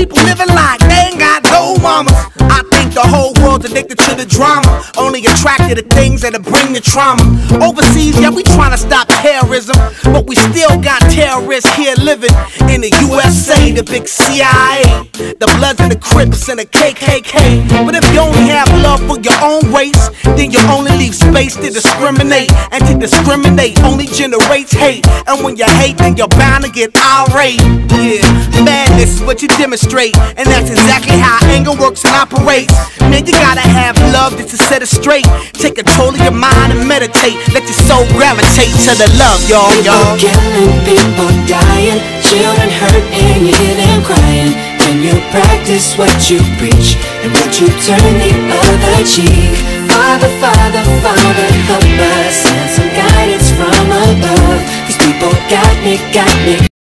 People living like they ain't got no mamas. I think the whole world's addicted to the drama. Only attracted to things that'll bring the trauma. Overseas, yeah, we trying to stop terrorism. But we still got terrorists here living in the USA, the big CIA. The Bloods and the Crips and the KKK. But if you only have love for your own race, then you only leave space to discriminate. And to discriminate only generates hate. And when you hate, then you're bound to get irate. Yeah, madness what you demonstrate. And that's exactly how anger works and operates. Man, you gotta have love just to set it straight. Take control of your mind and meditate. Let your soul gravitate to the love, y'all, y'all. People killing, people dying, children hurt and you hear them crying. When you practice what you preach and what you turn the other cheek. Father, Father, Father, help us and some guidance from above. These people got me, got me